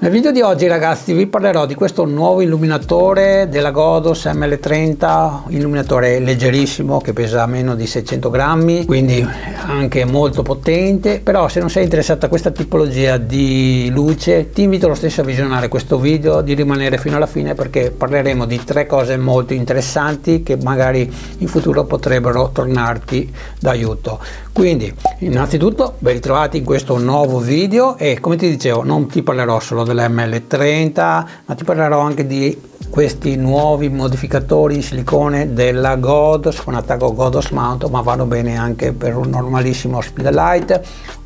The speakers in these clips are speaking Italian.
Nel video di oggi ragazzi vi parlerò di questo nuovo illuminatore della Godos ML30, illuminatore leggerissimo che pesa meno di 600 grammi, quindi anche molto potente, però se non sei interessato a questa tipologia di luce ti invito lo stesso a visionare questo video, di rimanere fino alla fine perché parleremo di tre cose molto interessanti che magari in futuro potrebbero tornarti d'aiuto. Quindi innanzitutto ben ritrovati in questo nuovo video e come ti dicevo non ti parlerò solo dell'ML30 ma ti parlerò anche di questi nuovi modificatori in silicone della Godos con attacco Godos Mount ma vanno bene anche per un normalissimo Speedlight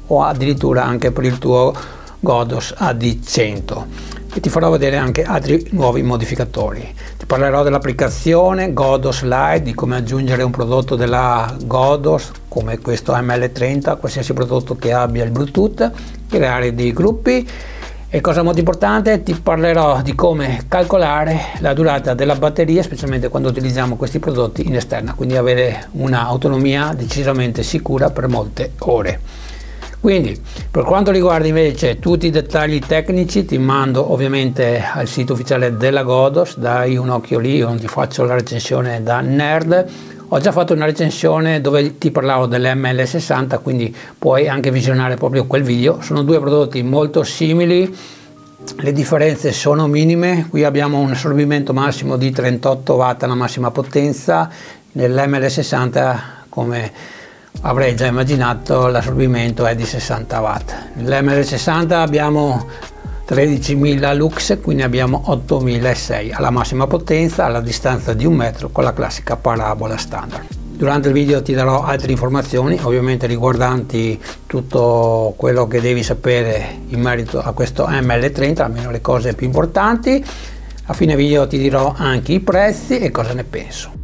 o addirittura anche per il tuo Godos AD100 e ti farò vedere anche altri nuovi modificatori. Ti parlerò dell'applicazione Godos Lite, di come aggiungere un prodotto della Godos come questo ML30, qualsiasi prodotto che abbia il Bluetooth, creare dei gruppi e cosa molto importante, ti parlerò di come calcolare la durata della batteria, specialmente quando utilizziamo questi prodotti in esterna, quindi avere un'autonomia decisamente sicura per molte ore. Quindi, per quanto riguarda invece tutti i dettagli tecnici, ti mando ovviamente al sito ufficiale della Godos, dai un occhio lì, io non ti faccio la recensione da nerd, ho già fatto una recensione dove ti parlavo dell'ML60, quindi puoi anche visionare proprio quel video. Sono due prodotti molto simili, le differenze sono minime. Qui abbiamo un assorbimento massimo di 38 watt alla massima potenza, nell'ML60 come avrei già immaginato l'assorbimento è di 60 watt. Nell'ML60 abbiamo 13.000 lux quindi abbiamo 8.006 alla massima potenza alla distanza di un metro con la classica parabola standard. Durante il video ti darò altre informazioni ovviamente riguardanti tutto quello che devi sapere in merito a questo ML30 almeno le cose più importanti. A fine video ti dirò anche i prezzi e cosa ne penso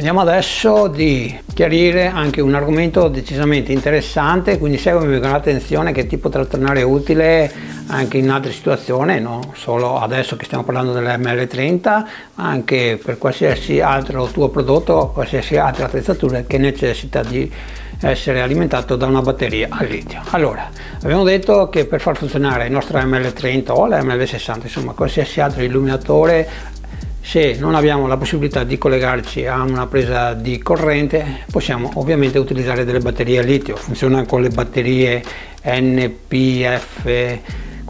Vediamo adesso di chiarire anche un argomento decisamente interessante, quindi seguimi con attenzione che ti potrà tornare utile anche in altre situazioni, non solo adesso che stiamo parlando dell'ML30, ma anche per qualsiasi altro tuo prodotto, qualsiasi altra attrezzatura che necessita di essere alimentato da una batteria a litio. Allora, abbiamo detto che per far funzionare il nostro ML30 o l'ML60, insomma qualsiasi altro illuminatore se non abbiamo la possibilità di collegarci a una presa di corrente possiamo ovviamente utilizzare delle batterie a litio. Funziona con le batterie NPF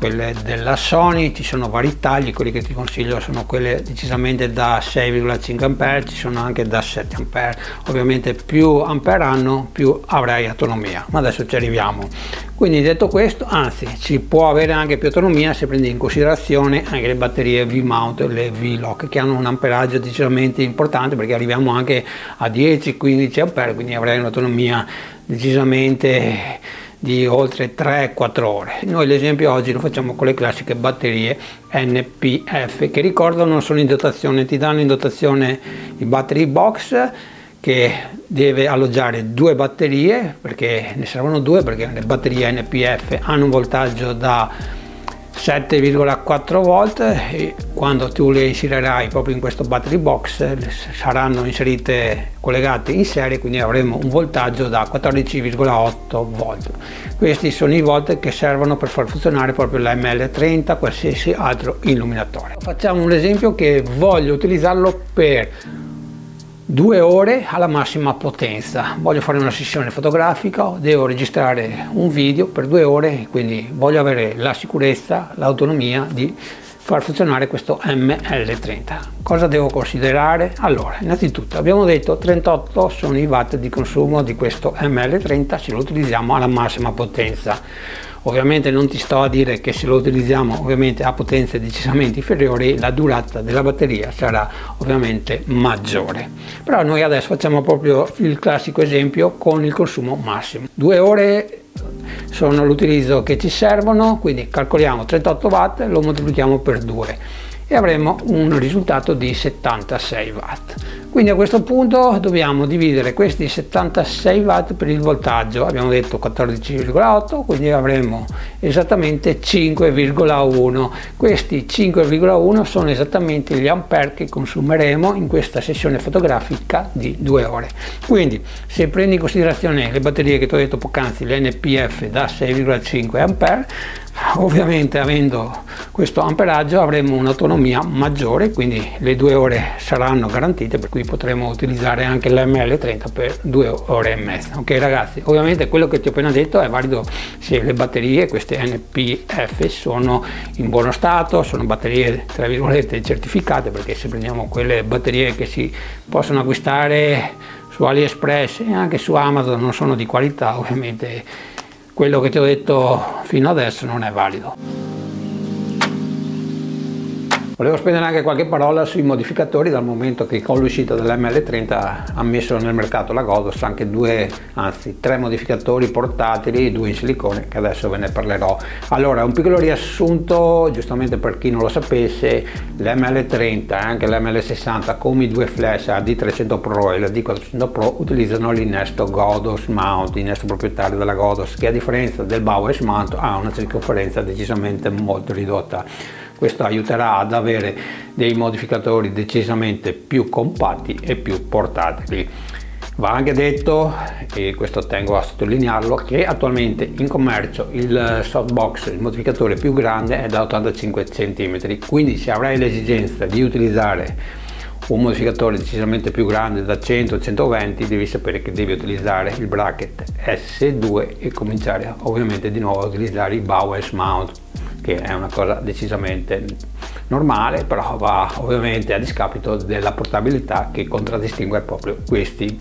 quelle della Sony, ci sono vari tagli, quelli che ti consiglio sono quelle decisamente da 6,5 A, ci sono anche da 7 A, ovviamente più ampere hanno più avrai autonomia, ma adesso ci arriviamo. Quindi detto questo, anzi ci può avere anche più autonomia se prendi in considerazione anche le batterie V-mount, le V-lock che hanno un amperaggio decisamente importante perché arriviamo anche a 10-15 A, quindi avrai un'autonomia decisamente di oltre 3-4 ore. Noi l'esempio oggi lo facciamo con le classiche batterie NPF che ricordo non sono in dotazione, ti danno in dotazione il battery box che deve alloggiare due batterie perché ne servono due perché le batterie NPF hanno un voltaggio da 7,4 volt e quando tu le inserirai proprio in questo battery box saranno inserite collegate in serie quindi avremo un voltaggio da 14,8 volt questi sono i volt che servono per far funzionare proprio la ML30 qualsiasi altro illuminatore. Facciamo un esempio che voglio utilizzarlo per due ore alla massima potenza. Voglio fare una sessione fotografica devo registrare un video per due ore quindi voglio avere la sicurezza l'autonomia di far funzionare questo ML30 cosa devo considerare? Allora innanzitutto abbiamo detto 38 sono i watt di consumo di questo ML30 se lo utilizziamo alla massima potenza Ovviamente non ti sto a dire che se lo utilizziamo ovviamente a potenze decisamente inferiori la durata della batteria sarà ovviamente maggiore. Però noi adesso facciamo proprio il classico esempio con il consumo massimo. Due ore sono l'utilizzo che ci servono, quindi calcoliamo 38 watt, lo moltiplichiamo per 2 e avremo un risultato di 76 watt. Quindi a questo punto dobbiamo dividere questi 76 watt per il voltaggio. Abbiamo detto 14,8 quindi avremo esattamente 5,1 questi 5,1 sono esattamente gli ampere che consumeremo in questa sessione fotografica di due ore. Quindi se prendi in considerazione le batterie che ti ho detto poc'anzi l'NPF da 6,5 ampere ovviamente avendo questo amperaggio avremo un'autonomia maggiore quindi le due ore saranno garantite per cui potremo utilizzare anche l'ML30 per due ore e mezza. Ok ragazzi ovviamente quello che ti ho appena detto è valido se le batterie queste NPF sono in buono stato sono batterie tra virgolette certificate perché se prendiamo quelle batterie che si possono acquistare su AliExpress e anche su Amazon non sono di qualità ovviamente quello che ti ho detto fino adesso non è valido. Volevo spendere anche qualche parola sui modificatori dal momento che con l'uscita dell'ML30 ha messo nel mercato la Godos anche due, anzi tre modificatori portatili, due in silicone che adesso ve ne parlerò. Allora un piccolo riassunto giustamente per chi non lo sapesse l'ML30 e anche l'ML60 come i due flash AD300 Pro e la D400 Pro utilizzano l'innesto Godos Mount, l'innesto proprietario della Godos che a differenza del Bowers Mount ha una circonferenza decisamente molto ridotta questo aiuterà ad avere dei modificatori decisamente più compatti e più portatili. Va anche detto, e questo tengo a sottolinearlo, che attualmente in commercio il softbox, il modificatore più grande è da 85 cm, quindi se avrai l'esigenza di utilizzare un modificatore decisamente più grande da 100-120 devi sapere che devi utilizzare il bracket S2 e cominciare ovviamente di nuovo a utilizzare i Bowers mount che è una cosa decisamente normale, però va ovviamente a discapito della portabilità che contraddistingue proprio questi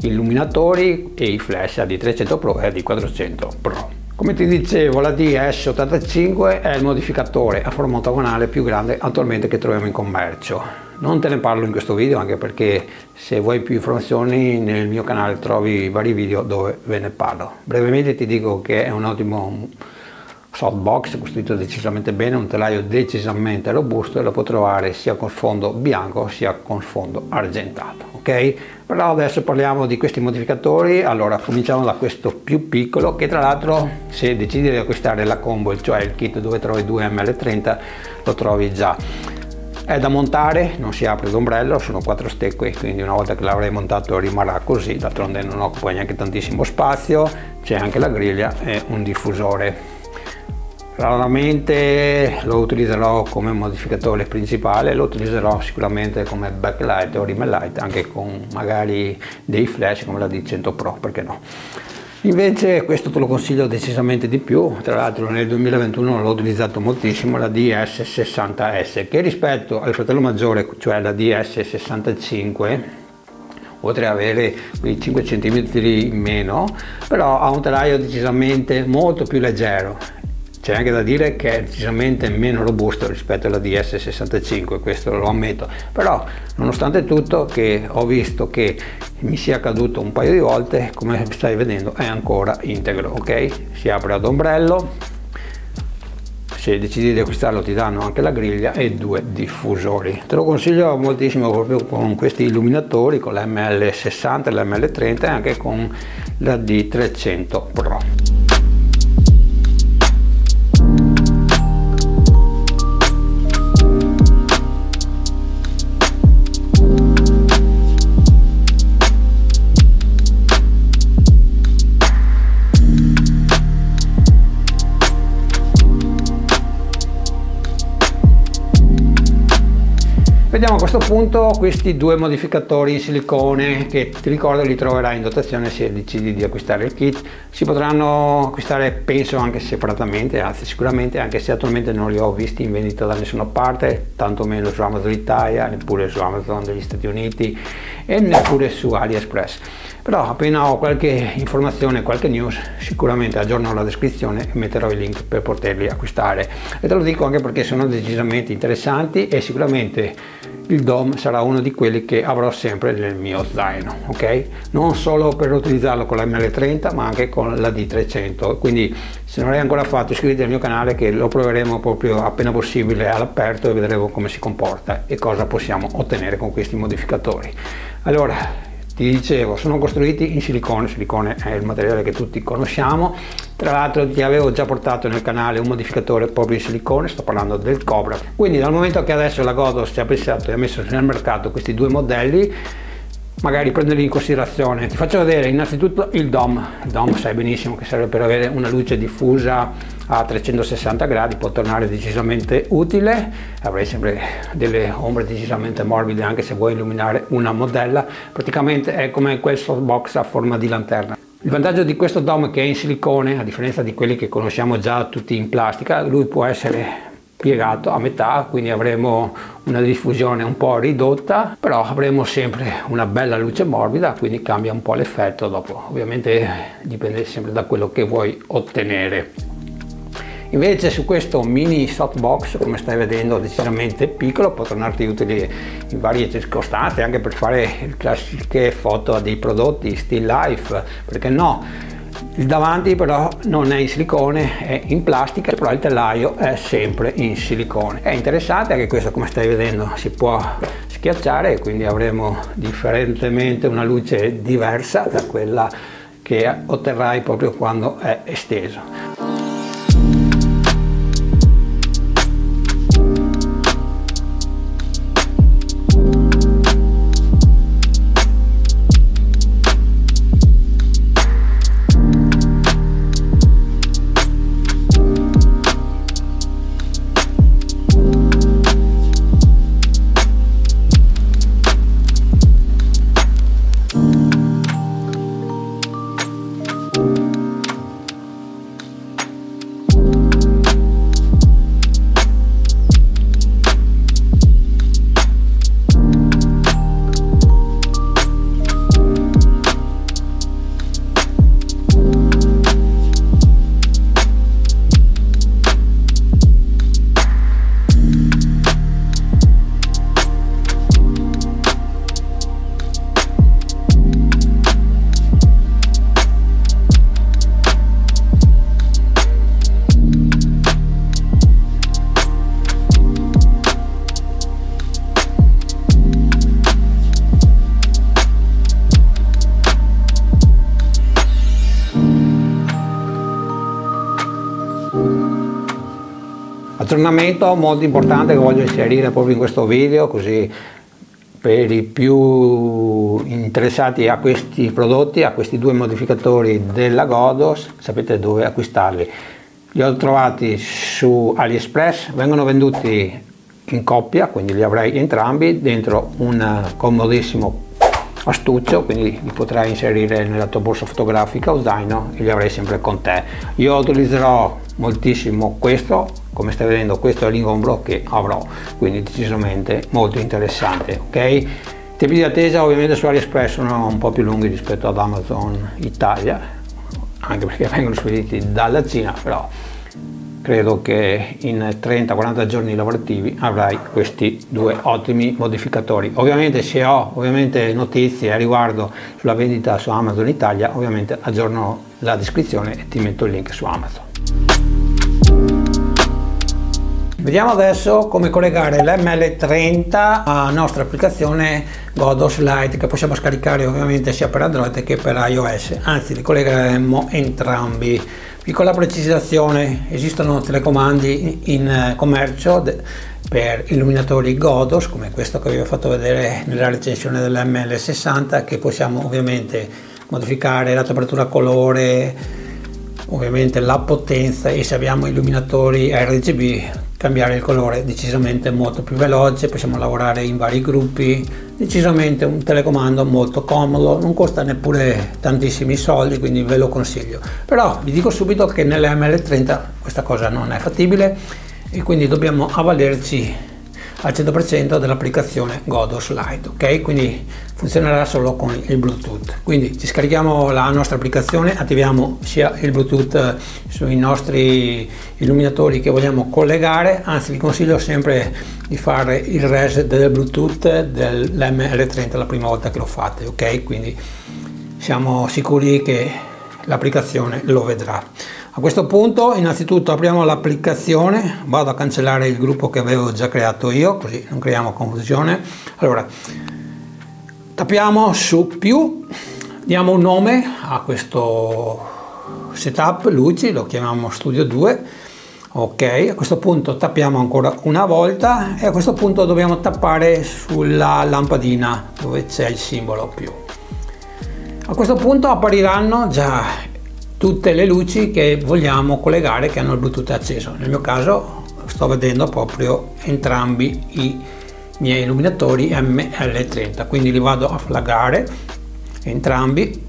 illuminatori e i flash AD300 Pro e AD400 Pro. Come ti dicevo la DS85 è il modificatore a forma ottagonale più grande attualmente che troviamo in commercio. Non te ne parlo in questo video anche perché se vuoi più informazioni nel mio canale trovi vari video dove ve ne parlo. Brevemente ti dico che è un ottimo softbox costruito decisamente bene, un telaio decisamente robusto e lo puoi trovare sia con sfondo bianco sia con sfondo argentato, ok? Però adesso parliamo di questi modificatori, allora cominciamo da questo più piccolo che tra l'altro se decidi di acquistare la combo, cioè il kit dove trovi 2 ml30 lo trovi già. È da montare, non si apre l'ombrello, sono quattro stecche, quindi una volta che l'avrai montato rimarrà così, d'altronde non occupa neanche tantissimo spazio, c'è anche la griglia e un diffusore Raramente lo utilizzerò come modificatore principale, lo utilizzerò sicuramente come backlight o rim light anche con magari dei flash come la D100 Pro, perché no. Invece questo te lo consiglio decisamente di più, tra l'altro nel 2021 l'ho utilizzato moltissimo, la DS60S, che rispetto al fratello maggiore, cioè la DS65, oltre ad avere quei 5 cm in meno, però ha un telaio decisamente molto più leggero c'è anche da dire che è decisamente meno robusto rispetto alla DS65, questo lo ammetto, però nonostante tutto che ho visto che mi sia caduto un paio di volte, come stai vedendo è ancora integro, ok? Si apre ad ombrello, se decidi di acquistarlo ti danno anche la griglia e due diffusori. Te lo consiglio moltissimo proprio con questi illuminatori, con la ML60 e la ML30 e anche con la D300 Pro. Questo punto questi due modificatori in silicone che ti ricordo li troverai in dotazione se decidi di acquistare il kit. Si potranno acquistare penso anche separatamente, anzi sicuramente anche se attualmente non li ho visti in vendita da nessuna parte, tantomeno su Amazon Italia, neppure su Amazon degli Stati Uniti e neppure su AliExpress. Però appena ho qualche informazione, qualche news, sicuramente aggiorno la descrizione e metterò i link per poterli acquistare. E te lo dico anche perché sono decisamente interessanti e sicuramente il DOM sarà uno di quelli che avrò sempre nel mio zaino, ok? Non solo per utilizzarlo con la ML30 ma anche con la D300, quindi se non l'hai ancora fatto iscriviti al mio canale che lo proveremo proprio appena possibile all'aperto e vedremo come si comporta e cosa possiamo ottenere con questi modificatori. Allora, ti dicevo sono costruiti in silicone silicone è il materiale che tutti conosciamo tra l'altro ti avevo già portato nel canale un modificatore proprio in silicone sto parlando del Cobra quindi dal momento che adesso la Godos ci ha pensato e ha messo nel mercato questi due modelli magari prenderli in considerazione. Ti faccio vedere innanzitutto il DOM. Il DOM sai benissimo che serve per avere una luce diffusa a 360 gradi, può tornare decisamente utile. Avrai sempre delle ombre decisamente morbide anche se vuoi illuminare una modella. Praticamente è come quel softbox a forma di lanterna. Il vantaggio di questo DOM è che è in silicone, a differenza di quelli che conosciamo già tutti in plastica, lui può essere piegato a metà, quindi avremo una diffusione un po' ridotta, però avremo sempre una bella luce morbida, quindi cambia un po' l'effetto dopo. Ovviamente dipende sempre da quello che vuoi ottenere. Invece su questo mini softbox, come stai vedendo, decisamente piccolo, può tornarti utile in varie circostanze, anche per fare classiche foto dei prodotti, still life, perché no? Il davanti però non è in silicone, è in plastica, però il telaio è sempre in silicone. È interessante anche questo come stai vedendo, si può schiacciare quindi avremo differentemente una luce diversa da quella che otterrai proprio quando è esteso. Aggiornamento molto importante che voglio inserire proprio in questo video così per i più interessati a questi prodotti, a questi due modificatori della Godos, sapete dove acquistarli. Li ho trovati su AliExpress, vengono venduti in coppia, quindi li avrai entrambi dentro un comodissimo astuccio, quindi li potrai inserire nella tua borsa fotografica o zaino e li avrai sempre con te. Io utilizzerò moltissimo questo come stai vedendo questo è l'ingombro che avrò quindi decisamente molto interessante ok? Tempi di attesa ovviamente su AliExpress sono un po' più lunghi rispetto ad Amazon Italia anche perché vengono spediti dalla Cina però credo che in 30-40 giorni lavorativi avrai questi due ottimi modificatori. Ovviamente se ho ovviamente notizie a riguardo sulla vendita su Amazon Italia ovviamente aggiorno la descrizione e ti metto il link su Amazon Vediamo adesso come collegare l'ML30 alla nostra applicazione Godos Lite che possiamo scaricare ovviamente sia per Android che per iOS, anzi li collegheremo entrambi. Piccola precisazione, esistono telecomandi in commercio per illuminatori Godos come questo che vi ho fatto vedere nella recensione dell'ML60 che possiamo ovviamente modificare la temperatura colore, ovviamente la potenza e se abbiamo illuminatori RGB cambiare il colore decisamente molto più veloce, possiamo lavorare in vari gruppi, decisamente un telecomando molto comodo, non costa neppure tantissimi soldi, quindi ve lo consiglio. Però vi dico subito che nelle ML30 questa cosa non è fattibile e quindi dobbiamo avvalerci al 100% dell'applicazione Godos Lite, ok? Quindi funzionerà solo con il Bluetooth. Quindi ci scarichiamo la nostra applicazione, attiviamo sia il Bluetooth eh, sui nostri illuminatori che vogliamo collegare, anzi vi consiglio sempre di fare il reset del Bluetooth dell'ML30 la prima volta che lo fate, ok? Quindi siamo sicuri che l'applicazione lo vedrà. A questo punto innanzitutto apriamo l'applicazione, vado a cancellare il gruppo che avevo già creato io, così non creiamo confusione. Allora, tappiamo su più, diamo un nome a questo setup luci, lo chiamiamo Studio 2. Ok, a questo punto tappiamo ancora una volta e a questo punto dobbiamo tappare sulla lampadina dove c'è il simbolo più. A questo punto appariranno già tutte le luci che vogliamo collegare che hanno il Bluetooth acceso. Nel mio caso sto vedendo proprio entrambi i miei illuminatori ML30, quindi li vado a flaggare entrambi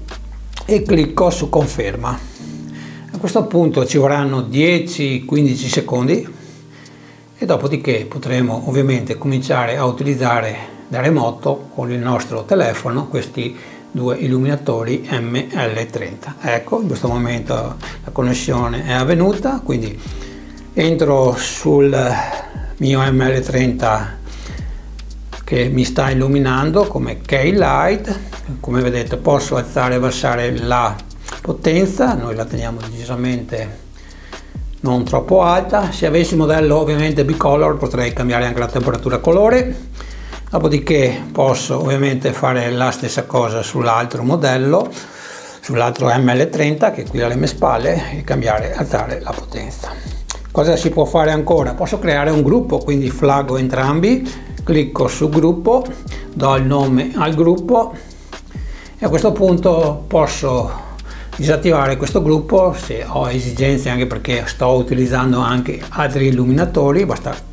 e clicco su conferma. A questo punto ci vorranno 10-15 secondi e dopodiché potremo ovviamente cominciare a utilizzare da remoto con il nostro telefono questi due illuminatori ML30 ecco in questo momento la connessione è avvenuta quindi entro sul mio ML30 che mi sta illuminando come key light. Come vedete posso alzare e abbassare la potenza. Noi la teniamo decisamente non troppo alta. Se avessi il modello ovviamente bicolor potrei cambiare anche la temperatura colore dopodiché posso ovviamente fare la stessa cosa sull'altro modello sull'altro ML30 che è qui alle mie spalle e cambiare alzare la potenza. Cosa si può fare ancora? Posso creare un gruppo quindi flaggo entrambi clicco su gruppo do il nome al gruppo e a questo punto posso disattivare questo gruppo se ho esigenze anche perché sto utilizzando anche altri illuminatori basta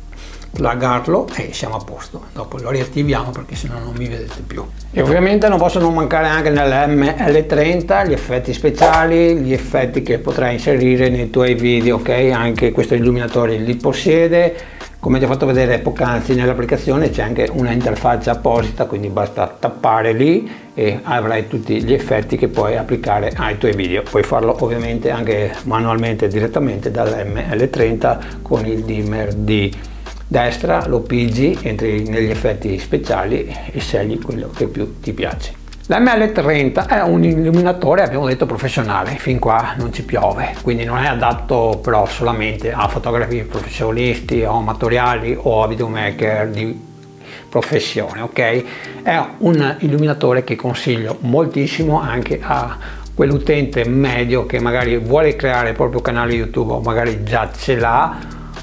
pluggarlo e siamo a posto. Dopo lo riattiviamo perché sennò non mi vedete più. E ovviamente non possono mancare anche nell'ML30 gli effetti speciali gli effetti che potrai inserire nei tuoi video ok? Anche questo illuminatore li possiede. Come ti ho fatto vedere poc'anzi nell'applicazione c'è anche una interfaccia apposita quindi basta tappare lì e avrai tutti gli effetti che puoi applicare ai tuoi video. Puoi farlo ovviamente anche manualmente direttamente dall'ML30 con il dimmer di destra lo pigi, entri negli effetti speciali e scegli quello che più ti piace. La ML30 è un illuminatore, abbiamo detto, professionale, fin qua non ci piove, quindi non è adatto però solamente a fotografi professionisti o amatoriali o a videomaker di professione, ok? È un illuminatore che consiglio moltissimo anche a quell'utente medio che magari vuole creare il proprio canale YouTube o magari già ce l'ha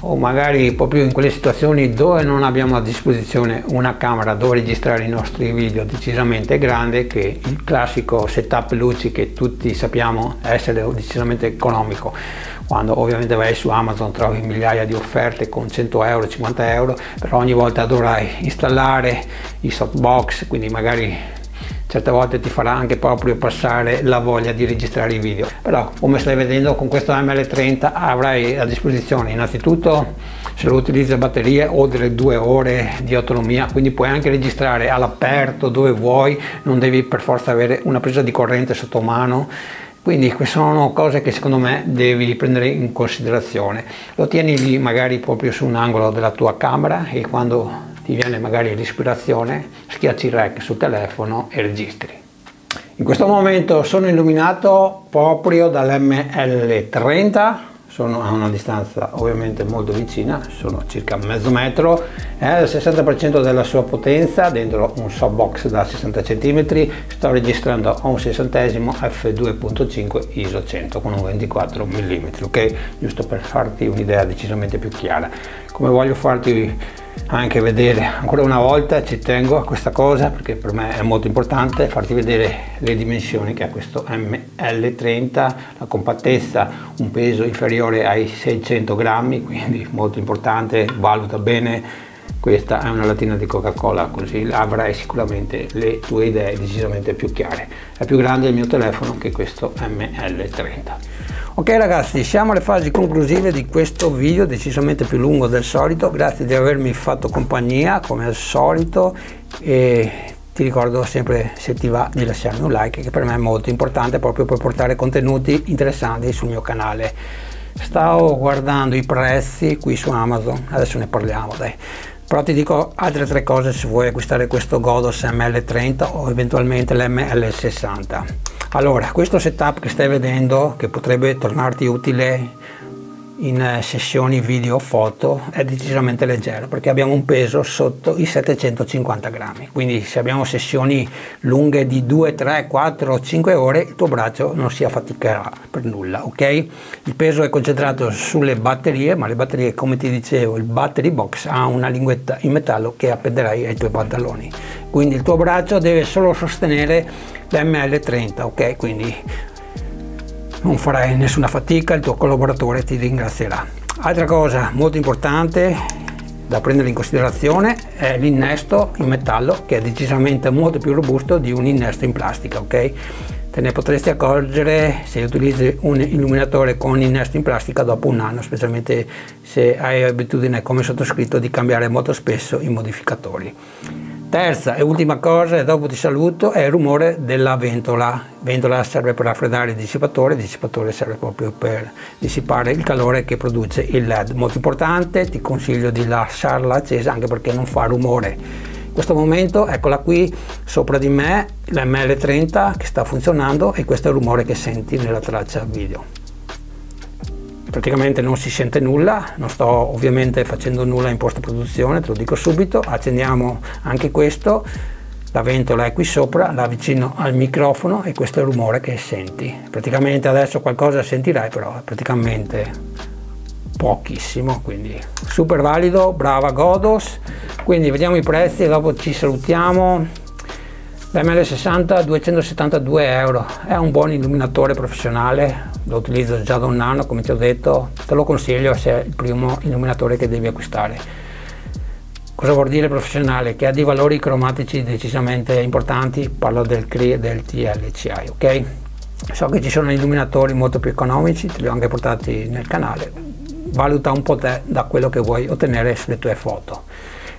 o magari proprio in quelle situazioni dove non abbiamo a disposizione una camera dove registrare i nostri video decisamente grande che il classico setup luci che tutti sappiamo essere decisamente economico. Quando ovviamente vai su Amazon trovi migliaia di offerte con 100 euro 50 euro però ogni volta dovrai installare i softbox quindi magari certe volte ti farà anche proprio passare la voglia di registrare i video. Però come stai vedendo con questo ML30 avrai a disposizione innanzitutto se lo utilizzi a batterie o delle due ore di autonomia quindi puoi anche registrare all'aperto dove vuoi non devi per forza avere una presa di corrente sotto mano. Quindi queste sono cose che secondo me devi prendere in considerazione. Lo tieni lì magari proprio su un angolo della tua camera e quando ti viene magari l'ispirazione, schiacci rec sul telefono e registri. In questo momento sono illuminato proprio dall'ML30 sono a una distanza ovviamente molto vicina, sono circa mezzo metro, è al 60% della sua potenza, dentro un softbox da 60 cm, sto registrando a un sessantesimo f2.5 ISO 100 con un 24 mm, ok? Giusto per farti un'idea decisamente più chiara. Come voglio farti anche vedere ancora una volta ci tengo a questa cosa perché per me è molto importante farti vedere le dimensioni che ha questo ML30 la compattezza un peso inferiore ai 600 grammi quindi molto importante valuta bene. Questa è una latina di coca cola così avrai sicuramente le tue idee decisamente più chiare. È più grande il mio telefono che questo ML30 Ok ragazzi, siamo alle fasi conclusive di questo video decisamente più lungo del solito, grazie di avermi fatto compagnia come al solito. E ti ricordo sempre se ti va di lasciarmi un like che per me è molto importante proprio per portare contenuti interessanti sul mio canale. Stavo guardando i prezzi qui su Amazon, adesso ne parliamo dai. Però ti dico altre tre cose se vuoi acquistare questo Godos ML30 o eventualmente l'ML60 allora questo setup che stai vedendo che potrebbe tornarti utile in eh, sessioni video o foto è decisamente leggero perché abbiamo un peso sotto i 750 grammi. Quindi se abbiamo sessioni lunghe di 2 3 4 5 ore il tuo braccio non si affaticherà per nulla ok? Il peso è concentrato sulle batterie ma le batterie come ti dicevo il battery box ha una linguetta in metallo che appenderai ai tuoi pantaloni. Quindi il tuo braccio deve solo sostenere l'ML30 ok? Quindi non farai nessuna fatica, il tuo collaboratore ti ringrazierà. Altra cosa molto importante da prendere in considerazione è l'innesto in metallo che è decisamente molto più robusto di un innesto in plastica, ok? Te ne potresti accorgere se utilizzi un illuminatore con innesto in plastica dopo un anno, specialmente se hai abitudine come sottoscritto di cambiare molto spesso i modificatori. Terza e ultima cosa, e dopo ti saluto, è il rumore della ventola. Ventola serve per raffreddare il dissipatore, il dissipatore serve proprio per dissipare il calore che produce il LED. Molto importante, ti consiglio di lasciarla accesa anche perché non fa rumore. In questo momento, eccola qui sopra di me, l'ML30 che sta funzionando e questo è il rumore che senti nella traccia video praticamente non si sente nulla, non sto ovviamente facendo nulla in post produzione, te lo dico subito, accendiamo anche questo, la ventola è qui sopra, la avvicino al microfono e questo è il rumore che senti. Praticamente adesso qualcosa sentirai però praticamente pochissimo, quindi super valido, brava Godos, quindi vediamo i prezzi e dopo ci salutiamo. L'ML60 272 euro, è un buon illuminatore professionale, lo utilizzo già da un anno come ti ho detto, te lo consiglio se è il primo illuminatore che devi acquistare. Cosa vuol dire professionale? Che ha dei valori cromatici decisamente importanti, parlo del CRI e del TLCI, ok? So che ci sono illuminatori molto più economici, te li ho anche portati nel canale, valuta un po' te da quello che vuoi ottenere sulle tue foto.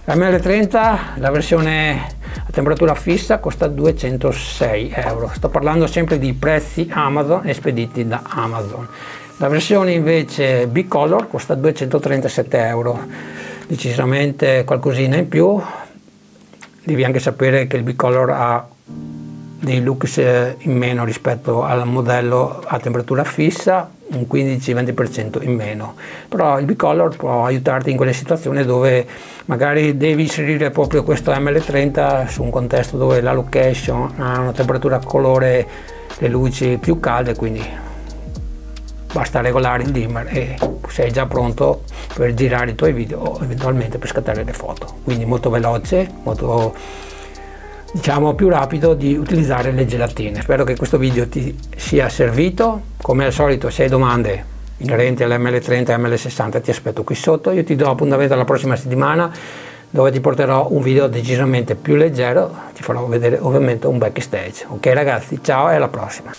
La ML30, la versione a temperatura fissa costa 206 euro. Sto parlando sempre di prezzi Amazon espediti da Amazon. La versione invece bicolor costa 237 euro. Decisamente qualcosina in più. Devi anche sapere che il bicolor ha dei lux in meno rispetto al modello a temperatura fissa un 15-20% in meno. Però il bicolor può aiutarti in quelle situazioni dove magari devi inserire proprio questo ML30 su un contesto dove la location ha una temperatura colore le luci più calde quindi basta regolare il dimmer e sei già pronto per girare i tuoi video o eventualmente per scattare le foto. Quindi molto veloce molto diciamo più rapido di utilizzare le gelatine. Spero che questo video ti sia servito. Come al solito se hai domande inerenti all'ML30 e ML60 ti aspetto qui sotto. Io ti do appuntamento alla prossima settimana dove ti porterò un video decisamente più leggero. Ti farò vedere ovviamente un backstage. Ok ragazzi ciao e alla prossima